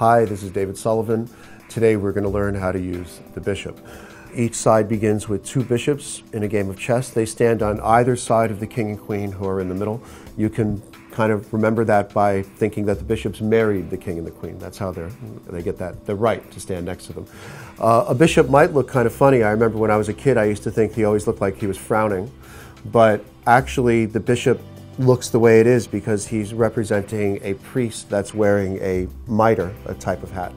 Hi, this is David Sullivan. Today we're going to learn how to use the bishop. Each side begins with two bishops in a game of chess. They stand on either side of the king and queen who are in the middle. You can kind of remember that by thinking that the bishops married the king and the queen. That's how they they get that the right to stand next to them. Uh, a bishop might look kind of funny. I remember when I was a kid, I used to think he always looked like he was frowning, but actually the bishop looks the way it is because he's representing a priest that's wearing a mitre, a type of hat.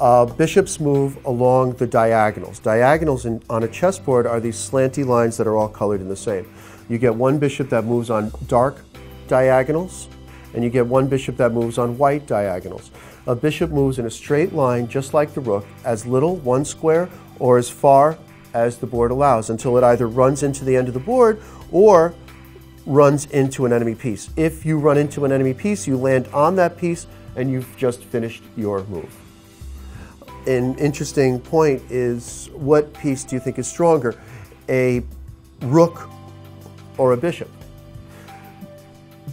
Uh, bishops move along the diagonals. Diagonals in, on a chessboard are these slanty lines that are all colored in the same. You get one bishop that moves on dark diagonals, and you get one bishop that moves on white diagonals. A bishop moves in a straight line, just like the rook, as little, one square, or as far as the board allows, until it either runs into the end of the board or runs into an enemy piece. If you run into an enemy piece, you land on that piece and you've just finished your move an interesting point is what piece do you think is stronger, a rook or a bishop?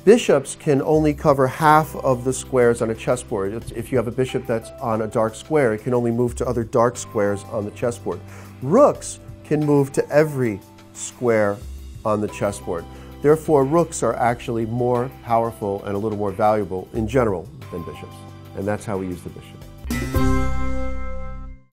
Bishops can only cover half of the squares on a chessboard. If you have a bishop that's on a dark square, it can only move to other dark squares on the chessboard. Rooks can move to every square on the chessboard. Therefore, rooks are actually more powerful and a little more valuable in general than bishops. And that's how we use the bishop.